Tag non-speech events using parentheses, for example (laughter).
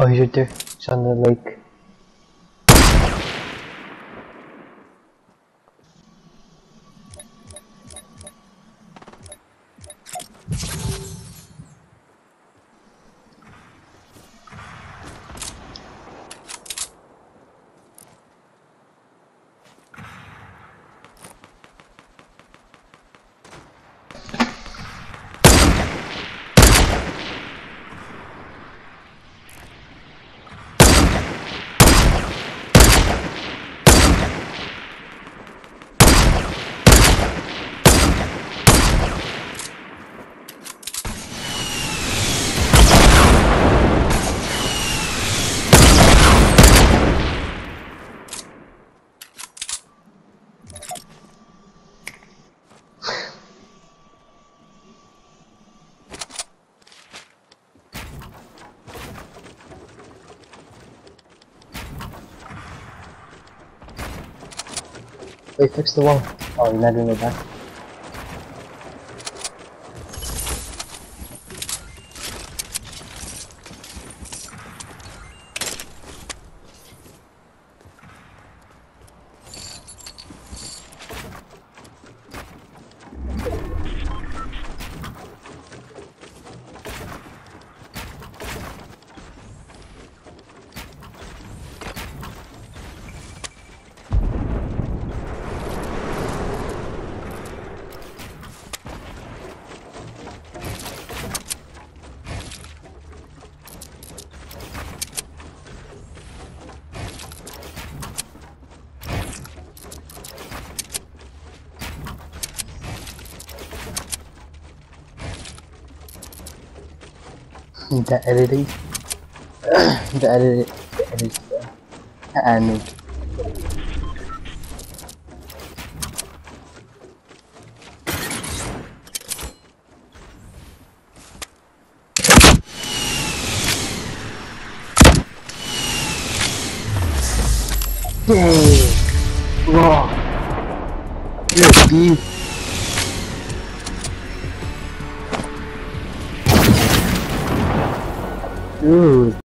Oh, he's right there. He's on the lake. Wait, fix the wall. Oh, you're not doing it back. The editing. the edit. The (clears throat) edit. And Dang! Raw! Beef! Dude!